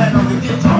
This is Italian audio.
me non mi dice